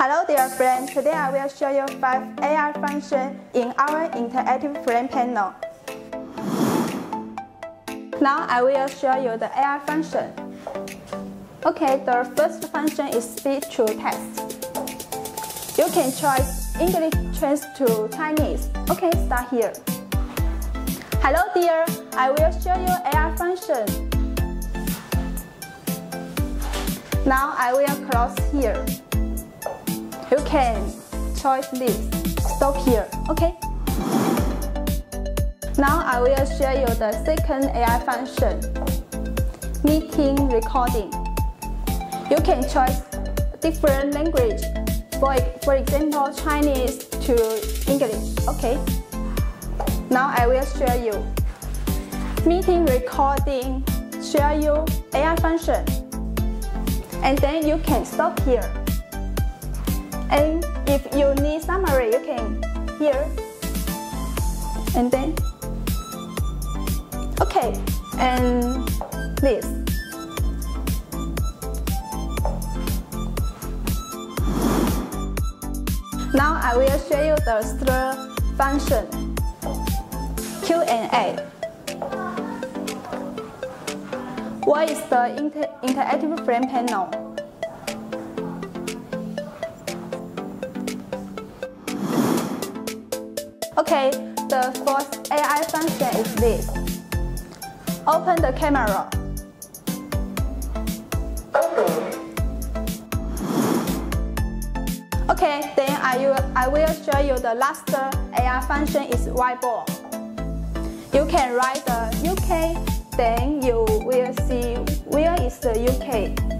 Hello dear friends, today I will show you 5 AI functions in our interactive frame panel. Now I will show you the AI function. Okay, the first function is speech to text. You can choose English change to Chinese. Okay, start here. Hello dear, I will show you AI function. Now I will close here. Can choose this. Stop here. Okay. Now I will show you the second AI function. Meeting recording. You can choose different language. For, for example, Chinese to English. Okay. Now I will show you. Meeting recording show you AI function. And then you can stop here. And if you need summary, you can here. And then, okay, and this. Now I will show you the third function, Q&A. What is the inter interactive frame panel? Okay, the fourth AI function is this. Open the camera. Okay, then I will, I will show you the last AI function is whiteboard. You can write the UK, then you will see where is the UK.